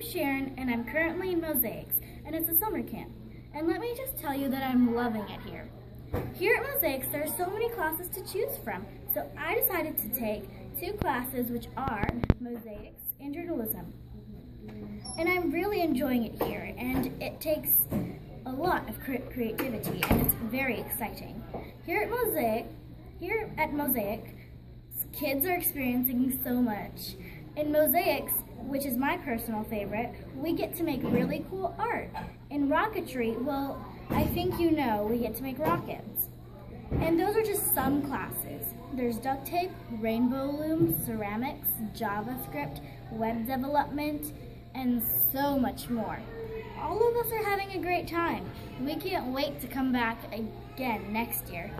I'm Sherin, and I'm currently in Mosaics, and it's a summer camp. And let me just tell you that I'm loving it here. Here at Mosaics, there are so many classes to choose from, so I decided to take two classes which are Mosaics and Journalism. And I'm really enjoying it here, and it takes a lot of cre creativity, and it's very exciting. Here at Mosaic, here at Mosaic, kids are experiencing so much. In Mosaics, which is my personal favorite, we get to make really cool art. In rocketry, well, I think you know, we get to make rockets. And those are just some classes. There's duct tape, rainbow loom, ceramics, JavaScript, web development, and so much more. All of us are having a great time. We can't wait to come back again next year.